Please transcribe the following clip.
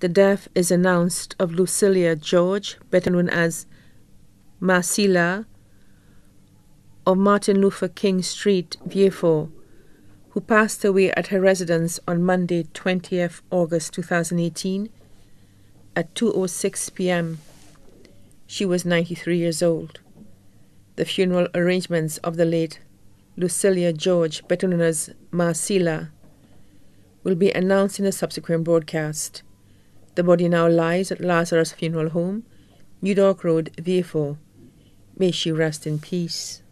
The death is announced of Lucillia George, better known as Marcilla, of Martin Luther King Street, Vieux who passed away at her residence on Monday, 20th August 2018 at 2:06 p.m. She was 93 years old. The funeral arrangements of the late Lucillia George, better known as Marcilla, will be announced in a subsequent broadcast. The body now lies at Lazarus Funeral Home, New Dock Road, Vieux May she rest in peace.